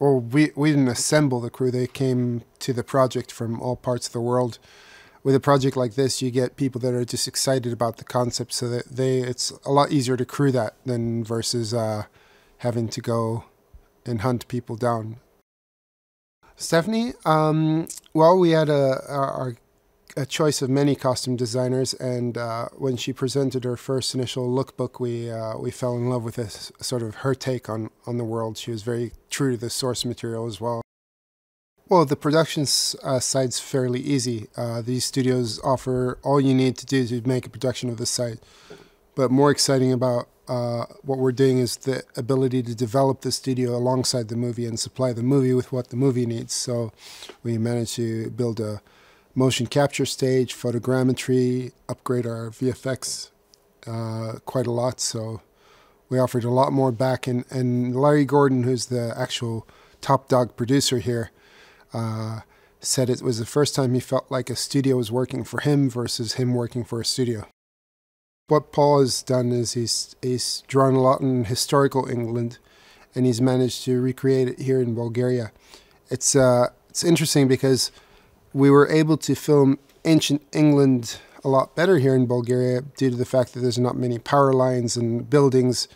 well, we, we didn't assemble the crew. They came to the project from all parts of the world. With a project like this, you get people that are just excited about the concept, so that they it's a lot easier to crew that than versus uh, having to go and hunt people down. Stephanie, um, well, we had a, our, a choice of many costume designers, and uh, when she presented her first initial lookbook, we uh, we fell in love with this sort of her take on on the world. She was very true to the source material as well. Well, the production uh, side's fairly easy. Uh, these studios offer all you need to do to make a production of the site. But more exciting about uh, what we're doing is the ability to develop the studio alongside the movie and supply the movie with what the movie needs. So we managed to build a motion capture stage, photogrammetry, upgrade our VFX uh, quite a lot. So we offered a lot more back. And, and Larry Gordon, who's the actual top dog producer here, uh, said it was the first time he felt like a studio was working for him versus him working for a studio what Paul has done is he's he's drawn a lot in historical England, and he's managed to recreate it here in Bulgaria. It's uh, it's interesting because we were able to film ancient England a lot better here in Bulgaria due to the fact that there's not many power lines and buildings